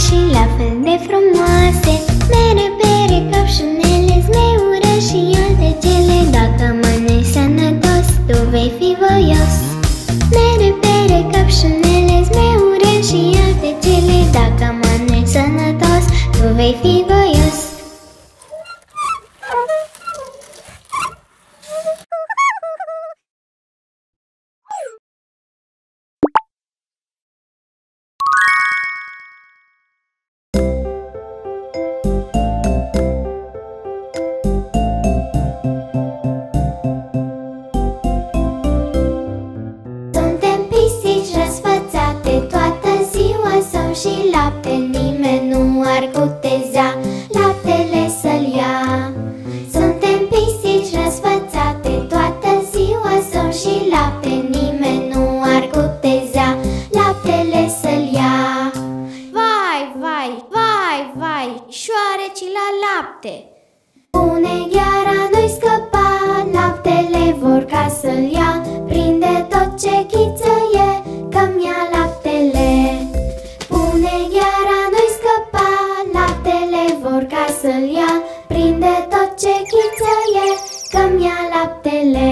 și la fel de frumoase. vai, șoareci la lapte. Pune gheara, noi scăpa, laptele vor ca să-l ia, prinde tot ce chiță e, că ia laptele. Pune gheara, noi scăpa, laptele vor ca să-l ia, prinde tot ce chiță e, că ia laptele.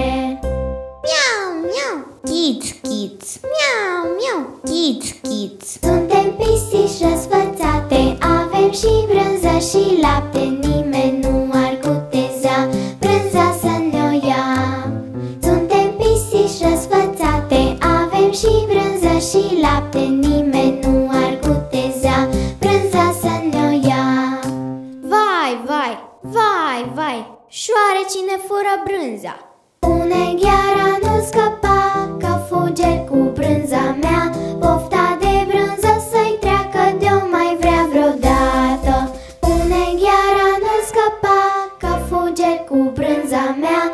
Miau, miau, chiț, chiț, miau, miau, chiț, chiț. Suntem pisici răsfățate, a avem și brânză și lapte Nimeni nu ar cuteza brânza să ne -o ia. Suntem pisici răsfățate Avem și brânză și lapte Nimeni nu ar cuteza brânza să ne ia. Vai, vai, vai, vai Șoare cine fură brânza? Unegheara nu scăpa Că fuge cu brânza mea. cu brânza mea.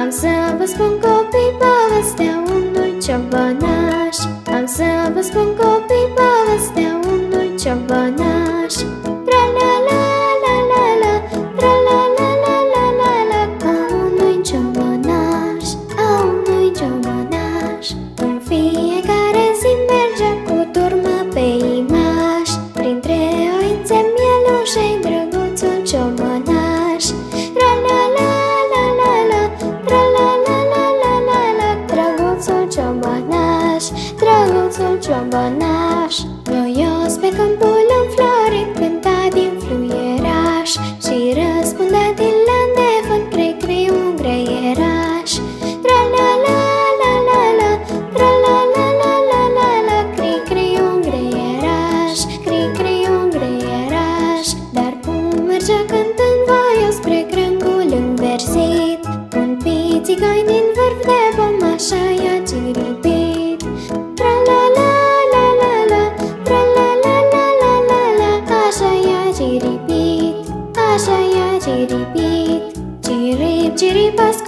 Am să vă spun copii povestea unui ciobănaș. Am să vă spun copii povestea Ciri-ciri pas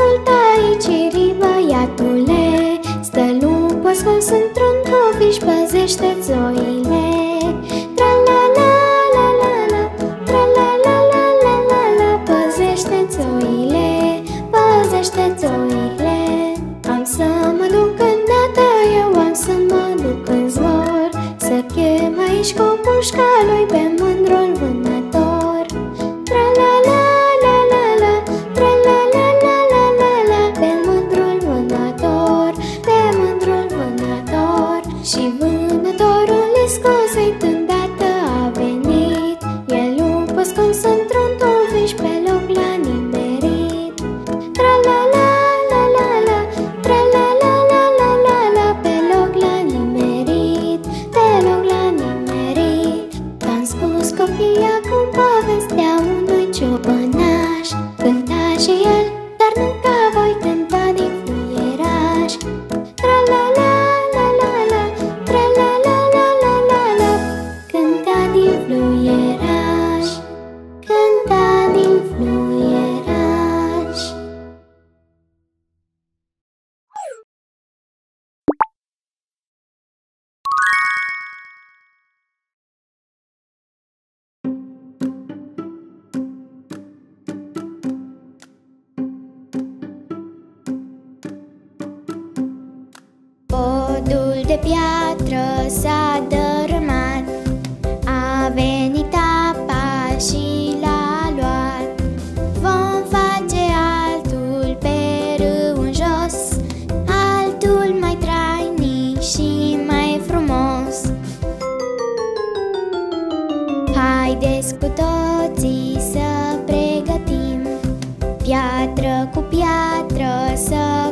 și mai frumos. Haideți cu toții să pregătim Piatră cu piatră să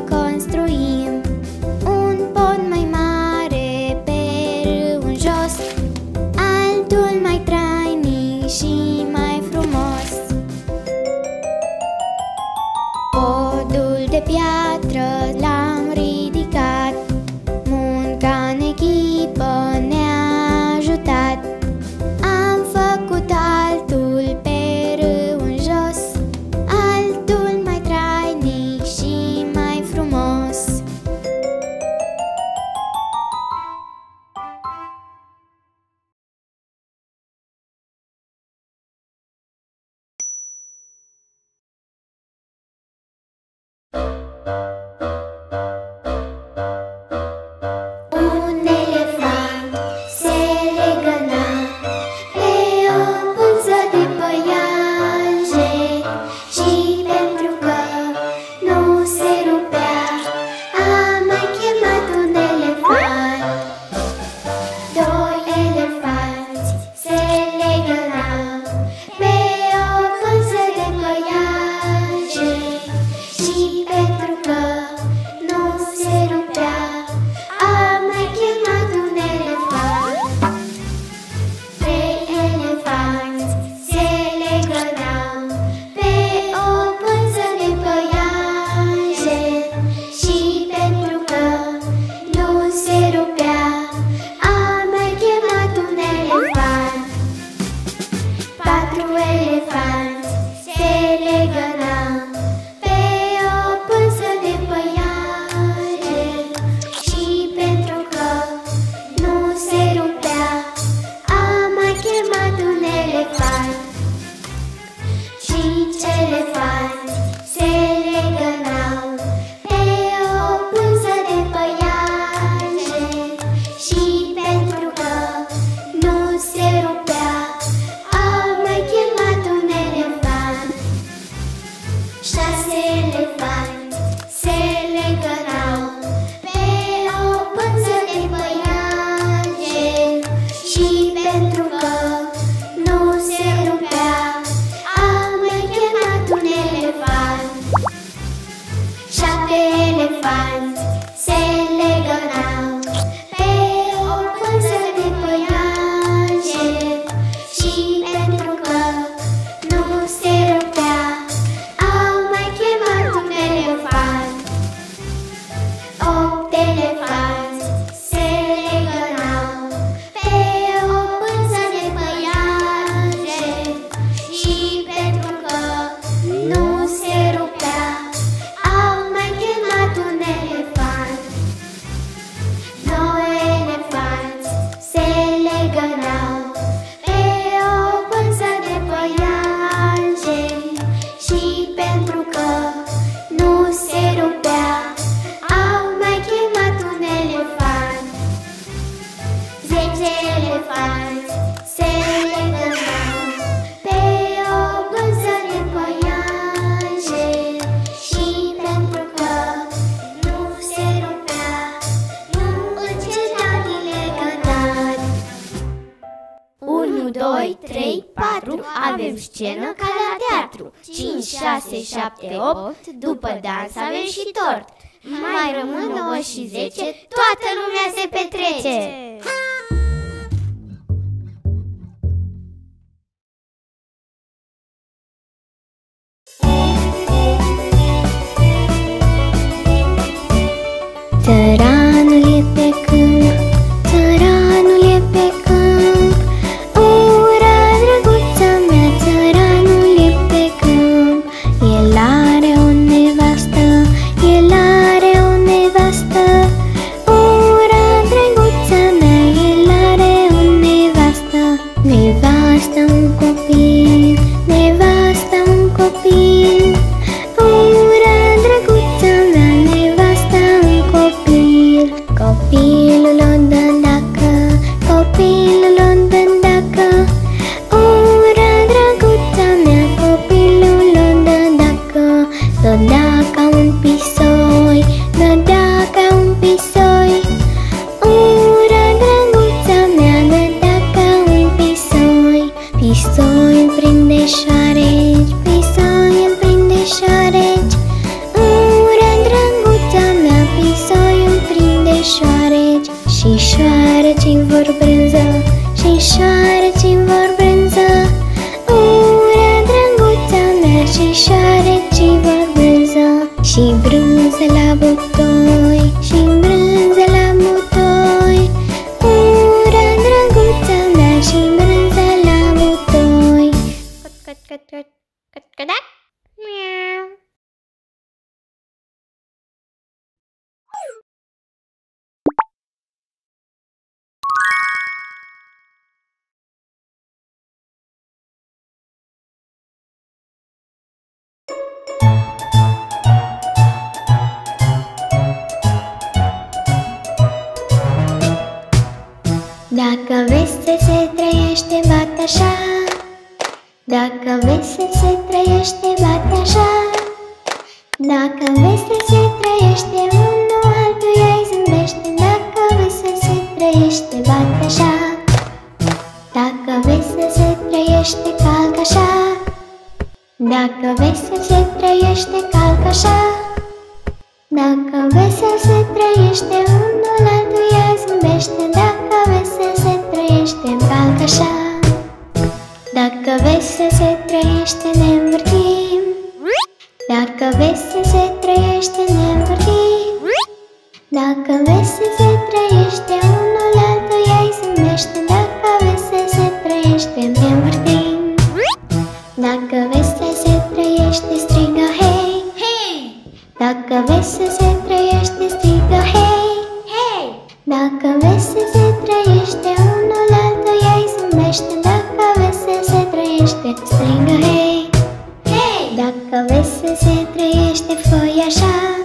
așa.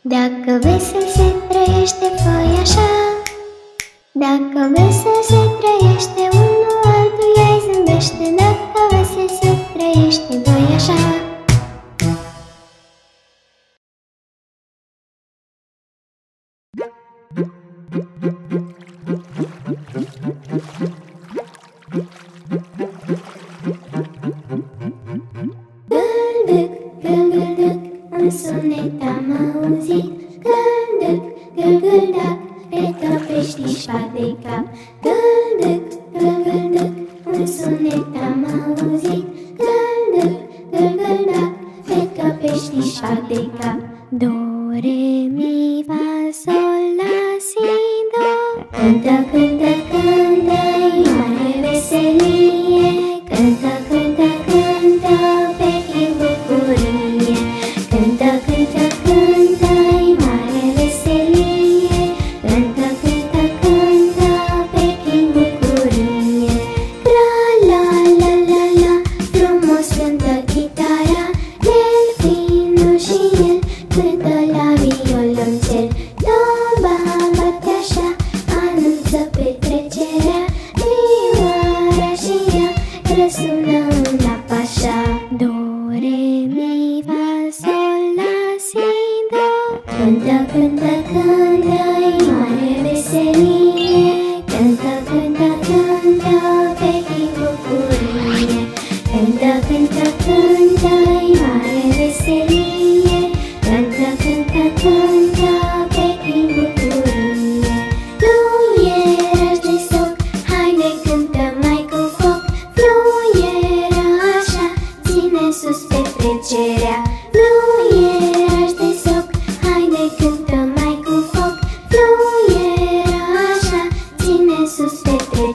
Dacă vesel se trăiește, fă așa. Dacă vesel se trăiește, unul altul îi zâmbește. Dacă vesel se trăiește, doi așa.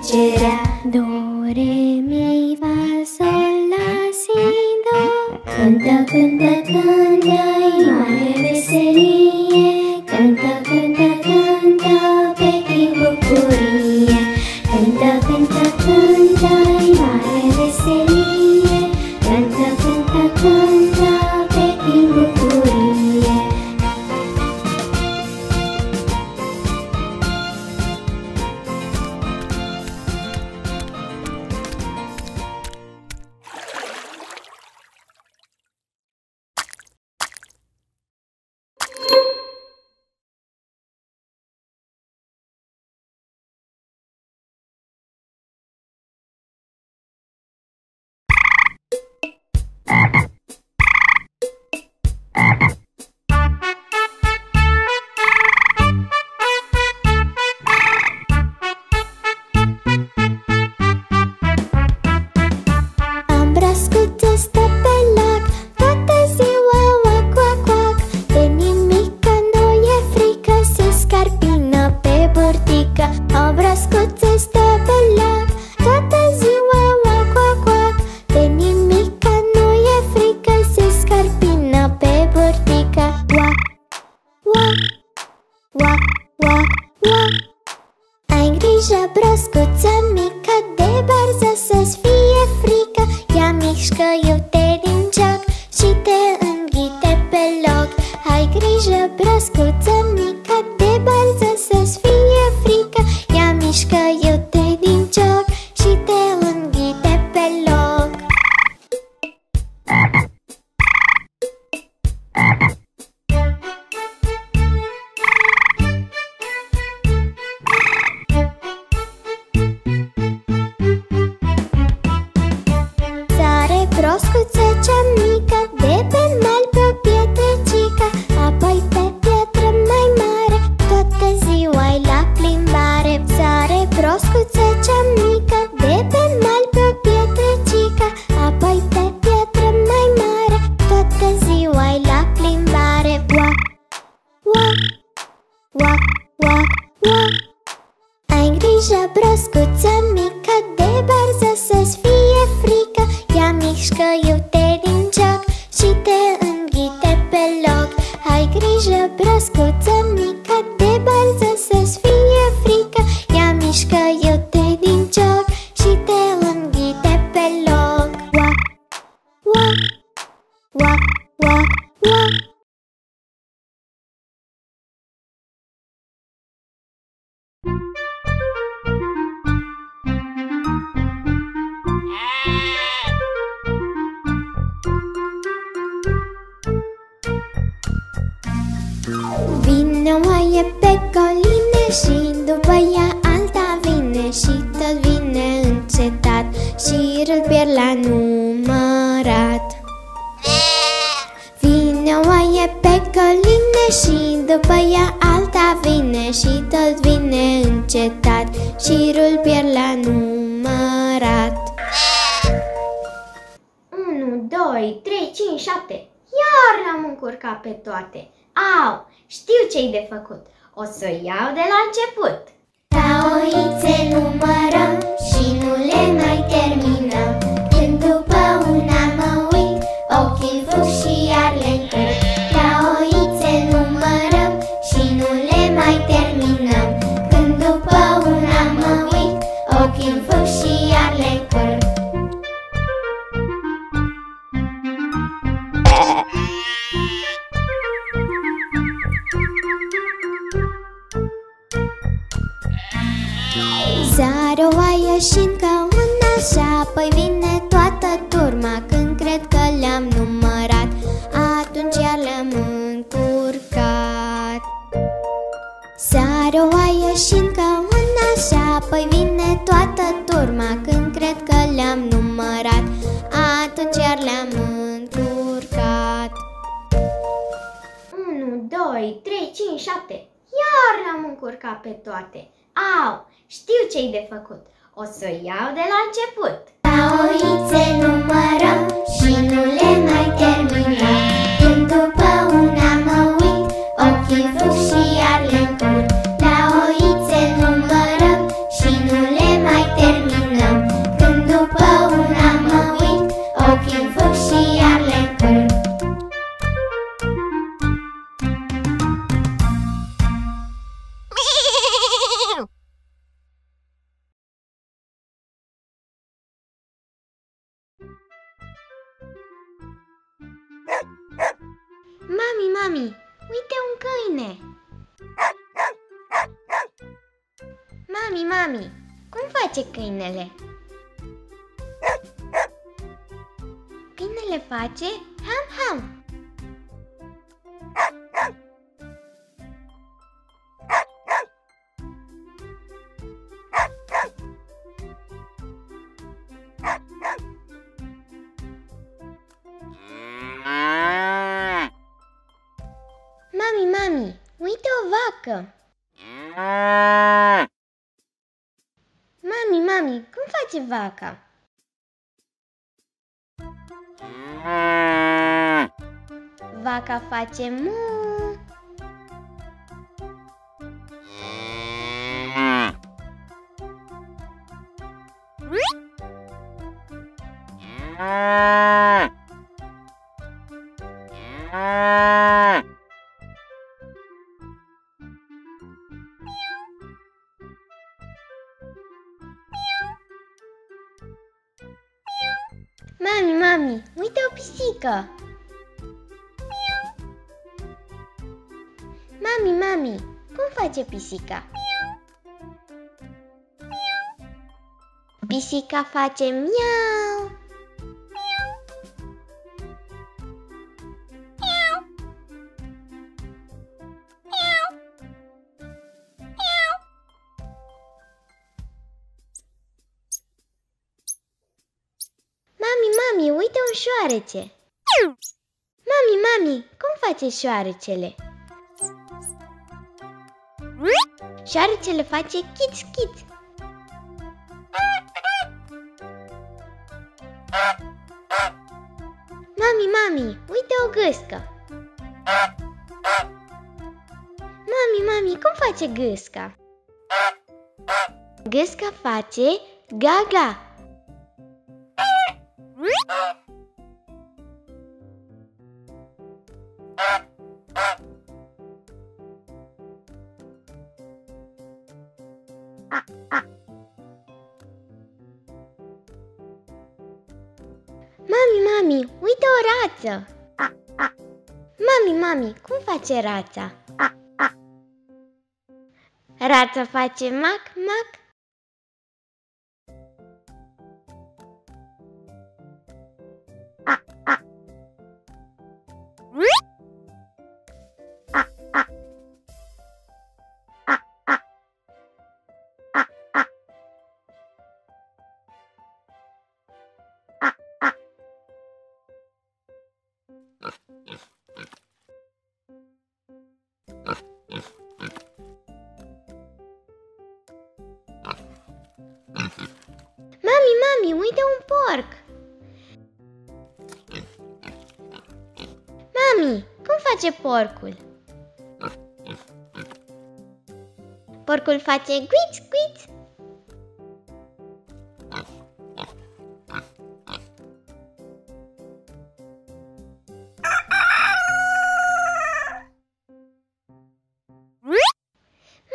будьте рядом. Totul vine încetat, șirul pierd la numărat. 1, 2, 3, 5, 7. Iar l-am încurcat pe toate. Au, știu ce-i de făcut. O să iau de la început. Ca Taoițe numărăm și nu le mai terminăm. Când după una mă toate. Au, știu ce-i de făcut. O să iau de la început. La oițe numărăm și nu le mai terminăm. Când după una mă uit, ochii fug și câinele? Câinele face ham vaca? Vaca face mu. Pisica? Pisica face miau! Mami, mami, uite un șoarece! Mami, mami, cum face șoarecele? Șoarecele face chiț, chiț. Mami, mami, uite o gâscă. Mami, mami, cum face gâsca? Gâsca face gaga. Rață! A, a. Mami, mami, cum face rața? A, a. Rața face mac, mac. Face porcul? Porcul face guiț, guiț.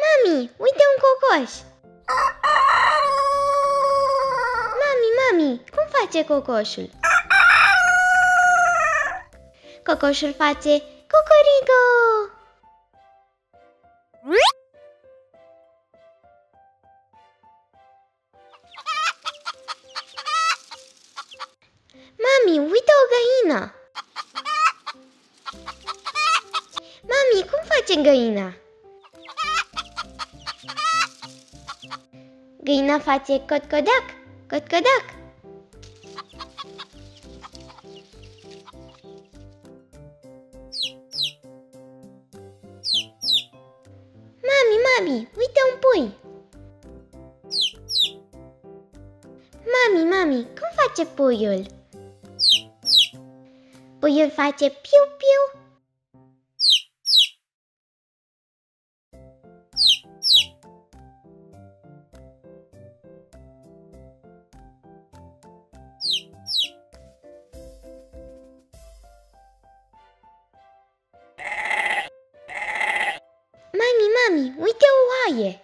Mami, uite un cocoș! Mami, mami, cum face cocoșul? Cocoșul face cocorico! Mami, uite o găină! Mami, cum face găina? Găina face cotcodac, cotcodac. Puiul? Puiul face piu-piu. Mami, mami, uite o oaie!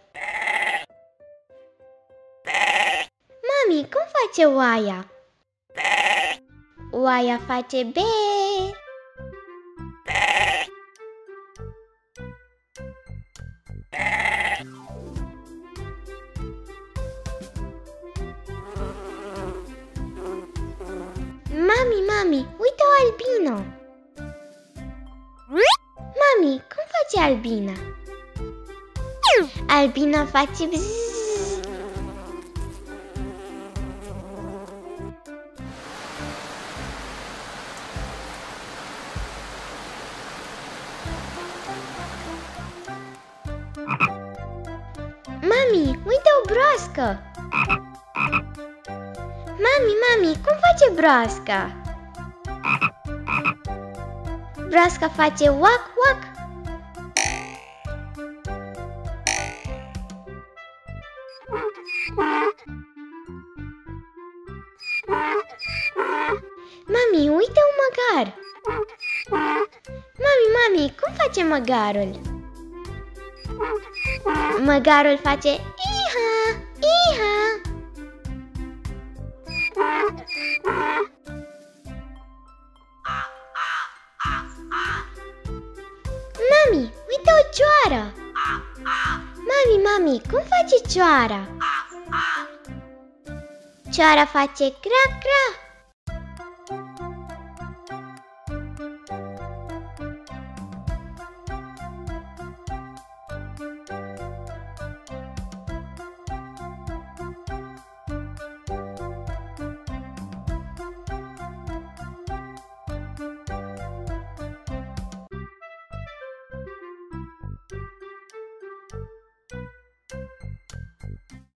Mami, cum face oaia? Oaia face b. Mami, mami, uite o albină! Mami, cum face albina? Albina face bzzz! Broască! Mami, mami, cum face broasca? Broasca face wac, wac. Mami, uite un măgar! Mami, mami, cum face măgarul? Măgarul face iha, iha. Mami, mami, cum face cioara? Cioara face cra, cra.